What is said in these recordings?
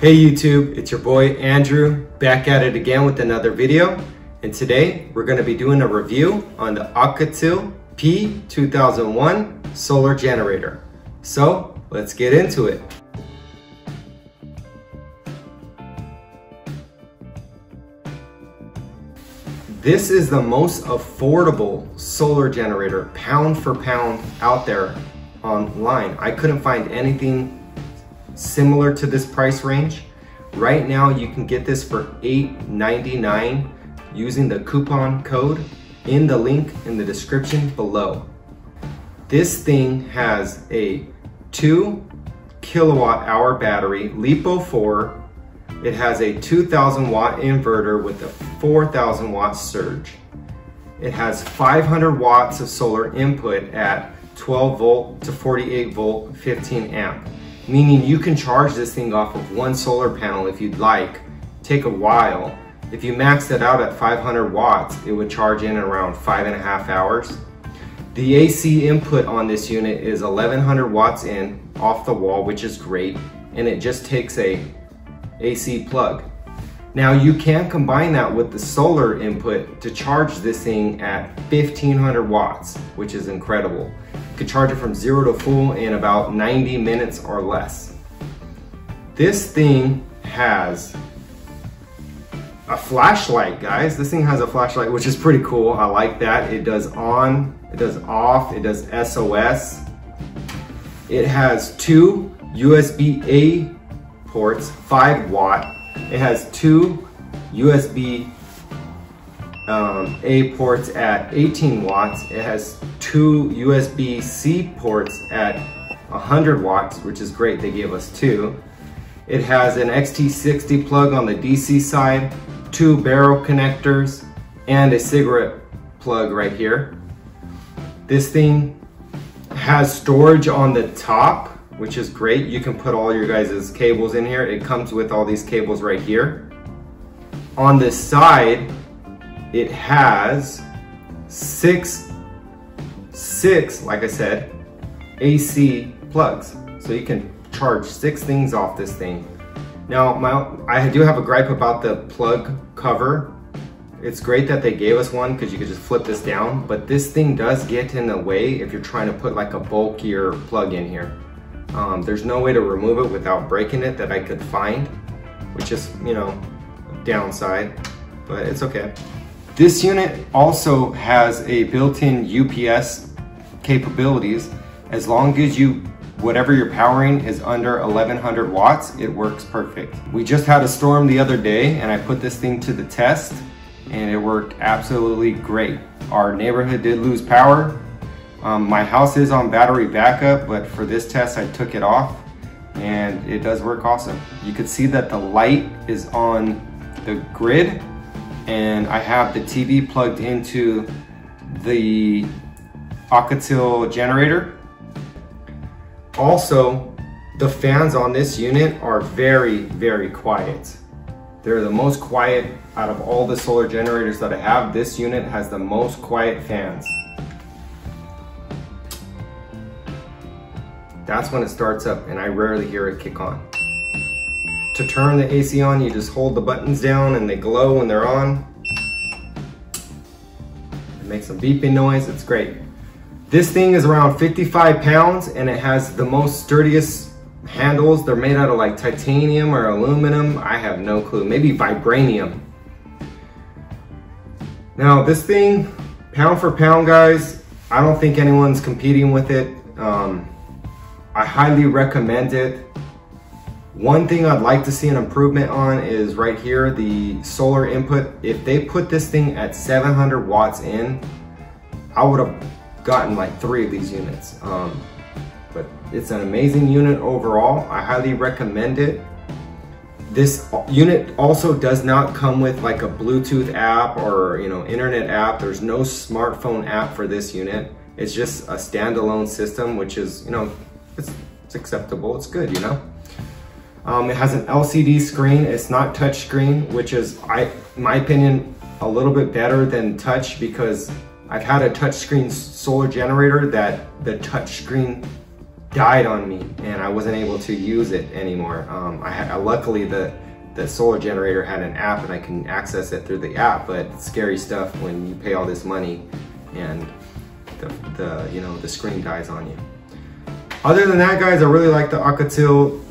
Hey YouTube, it's your boy Andrew back at it again with another video and today we're going to be doing a review on the Oukitel P2001 solar generator. So let's get into it. This is the most affordable solar generator pound for pound out there online. I couldn't find anything similar to this price range. Right now you can get this for $8.99 using the coupon code in the link in the description below. This thing has a 2 kilowatt hour battery, LiPo 4. It has a 2000 watt inverter with a 4000 watt surge. It has 500 watts of solar input at 12 volt to 48 volt 15 amp meaning you can charge this thing off of one solar panel if you'd like, take a while. If you max it out at 500 watts, it would charge in around five and a half hours. The AC input on this unit is 1100 watts in off the wall, which is great, and it just takes a AC plug. Now you can combine that with the solar input to charge this thing at 1500 watts, which is incredible. Could charge it from zero to full in about 90 minutes or less. This thing has a flashlight, guys. This thing has a flashlight, which is pretty cool. I like that. It does on, it does off, it does SOS. It has two USB-A ports, five watt, it has two USB um, A ports at 18 watts. It has two USB-C ports at 100 watts, which is great. They gave us two. It has an XT60 plug on the DC side, two barrel connectors, and a cigarette plug right here. This thing has storage on the top which is great. You can put all your guys' cables in here. It comes with all these cables right here. On the side, it has six, six, like I said, AC plugs. So you can charge six things off this thing. Now, my, I do have a gripe about the plug cover. It's great that they gave us one because you could just flip this down, but this thing does get in the way if you're trying to put like a bulkier plug in here. Um, there's no way to remove it without breaking it that I could find, which is, you know, downside, but it's okay. This unit also has a built-in UPS capabilities. As long as you, whatever you're powering is under 1100 watts, it works perfect. We just had a storm the other day and I put this thing to the test and it worked absolutely great. Our neighborhood did lose power, um, my house is on battery backup, but for this test I took it off and it does work awesome. You can see that the light is on the grid and I have the TV plugged into the Oukitel generator. Also, the fans on this unit are very, very quiet. They're the most quiet out of all the solar generators that I have. This unit has the most quiet fans. that's when it starts up and I rarely hear it kick on. To turn the AC on, you just hold the buttons down and they glow when they're on. It makes a beeping noise, it's great. This thing is around 55 pounds and it has the most sturdiest handles. They're made out of like titanium or aluminum. I have no clue, maybe vibranium. Now this thing, pound for pound guys, I don't think anyone's competing with it. Um, I highly recommend it. One thing I'd like to see an improvement on is right here, the solar input. If they put this thing at 700 watts in, I would have gotten like three of these units. Um, but it's an amazing unit overall. I highly recommend it. This unit also does not come with like a Bluetooth app or you know internet app. There's no smartphone app for this unit. It's just a standalone system, which is, you know, it's, it's acceptable, it's good, you know? Um, it has an LCD screen, it's not touch screen, which is, I, my opinion, a little bit better than touch because I've had a touch screen solar generator that the touch screen died on me and I wasn't able to use it anymore. Um, I had, luckily the the solar generator had an app and I can access it through the app, but scary stuff when you pay all this money and the, the you know the screen dies on you. Other than that, guys, I really like the Oukitel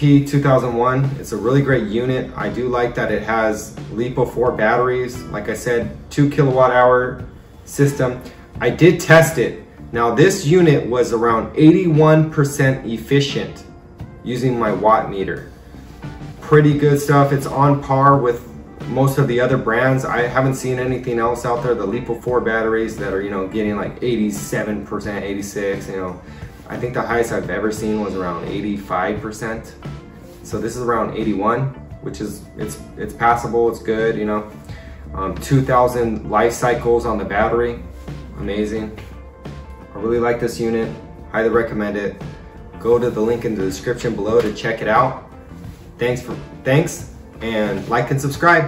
P2001. It's a really great unit. I do like that it has LiPo 4 batteries. Like I said, two kilowatt hour system. I did test it. Now this unit was around 81% efficient using my watt meter. Pretty good stuff. It's on par with most of the other brands. I haven't seen anything else out there. The LiPo 4 batteries that are, you know, getting like 87%, 86, you know, I think the highest I've ever seen was around 85%. So this is around 81, which is, it's it's passable, it's good, you know. Um, 2,000 life cycles on the battery, amazing. I really like this unit, highly recommend it. Go to the link in the description below to check it out. Thanks for, thanks, and like and subscribe.